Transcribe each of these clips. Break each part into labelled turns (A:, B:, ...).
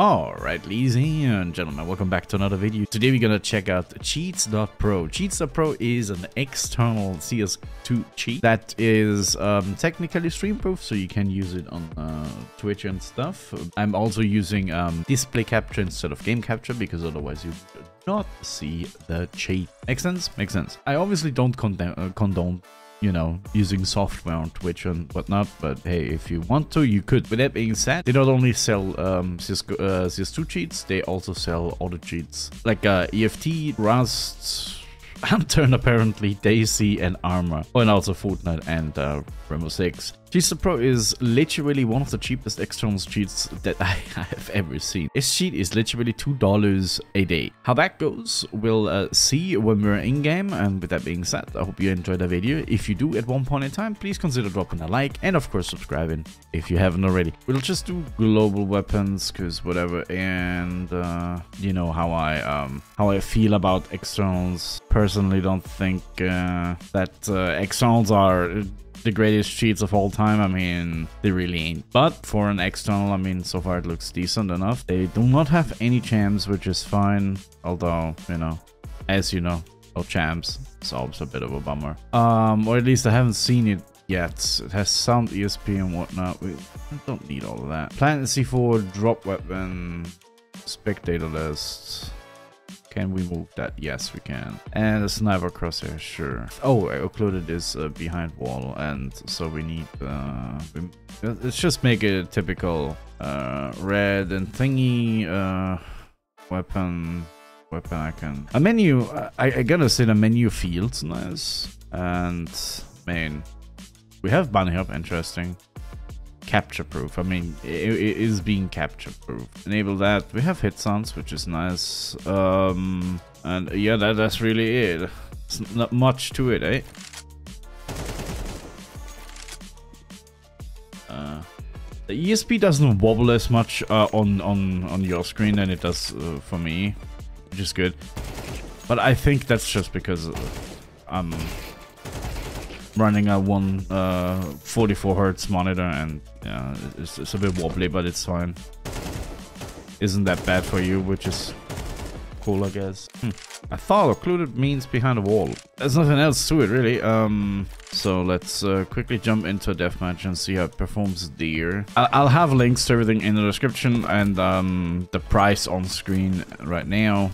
A: Alright, ladies and gentlemen, welcome back to another video. Today we're gonna check out Cheats.pro. Cheats.pro is an external CS2 cheat that is um, technically stream proof, so you can use it on uh, Twitch and stuff. I'm also using um, display capture instead of game capture because otherwise you not see the cheat. Makes sense? Makes sense. I obviously don't condone, uh, condone you know, using software on Twitch and whatnot. But hey, if you want to, you could. With that being said, they not only sell um, Cisco, uh, CS2 cheats, they also sell other cheats like uh, EFT, Rust, Lantern apparently, DayZ and Arma, Oh, and also Fortnite and uh, Rainbow Six. Cheats.pro is literally one of the cheapest external cheats that I have ever seen. This cheat is literally $2 a day. How that goes, we'll uh, see when we're in-game. And with that being said, I hope you enjoyed the video. If you do at one point in time, please consider dropping a like and of course subscribing if you haven't already. We'll just do global weapons because whatever. And uh, you know how I um, how I feel about externals. Personally, don't think uh, that uh, externals are the greatest cheats of all time. I mean, they really ain't. But for an external, I mean, so far it looks decent enough. They do not have any chams, which is fine. Although, you know, as you know, no chams. It's always a bit of a bummer. Um, or at least I haven't seen it yet. It has sound ESP and whatnot. We don't need all of that. Planet C4, drop weapon, spectator list. Can we move that? Yes, we can. And a sniper crosshair, sure. Oh, I occluded this uh, behind wall, and so we need... Uh, we, let's just make a typical uh, red and thingy uh, weapon weapon icon. A menu, I, I gotta say the menu feels nice. And, main. We have bunny hop, interesting capture proof. I mean, it, it is being capture proof. Enable that. We have hit sounds, which is nice. Um, and yeah, that, that's really it. It's not much to it, eh? Uh, the ESP doesn't wobble as much uh, on on on your screen than it does uh, for me, which is good. But I think that's just because uh, I'm running a one uh, 44 hertz monitor and yeah, it's, it's a bit wobbly, but it's fine. Isn't that bad for you, which is cool, I guess. Hmm. I thought occluded means behind a wall. There's nothing else to it, really. Um, so let's uh, quickly jump into a deathmatch and see how it performs there. I'll, I'll have links to everything in the description and um, the price on screen right now.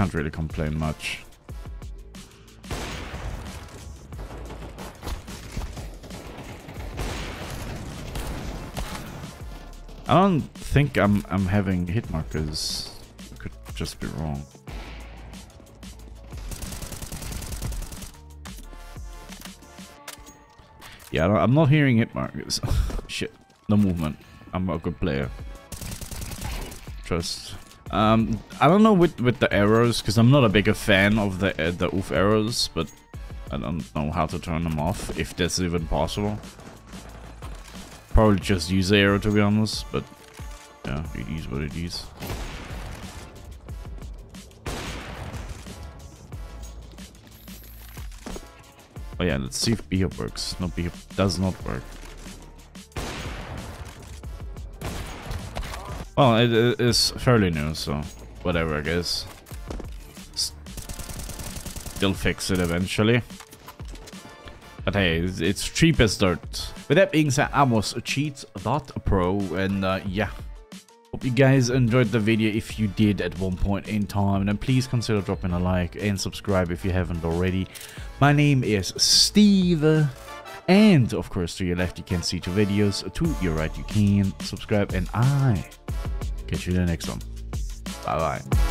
A: Can't really complain much. I don't think I'm I'm having hit markers. Could just be wrong. Yeah, I'm not hearing hit markers. Shit, no movement. I'm a good player. Trust. Um, I don't know with with the arrows because I'm not a bigger fan of the uh, the oof arrows, but I don't know how to turn them off if that's even possible. Probably just use the arrow to be honest, but yeah, it is what it is. Oh yeah, let's see if B works. No, B does not work. Well, it, is fairly new, so whatever, I guess. They'll fix it eventually. But hey, it's, cheap as dirt. With that being said, I was Cheats.pro and uh, yeah. Hope you guys enjoyed the video if you did at one point in time. Then please consider dropping a like and subscribe if you haven't already. My name is Steeve. And of course, to your left, you can see two videos. To your right, you can subscribe. And I catch you in the next one. Bye bye.